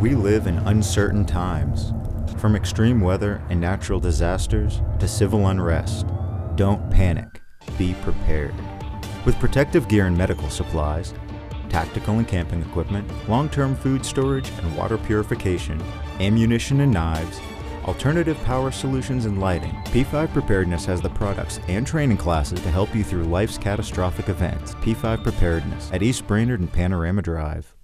We live in uncertain times. From extreme weather and natural disasters to civil unrest, don't panic. Be prepared. With protective gear and medical supplies, tactical and camping equipment, long term food storage and water purification, ammunition and knives, alternative power solutions and lighting, P5 Preparedness has the products and training classes to help you through life's catastrophic events. P5 Preparedness at East Brainerd and Panorama Drive.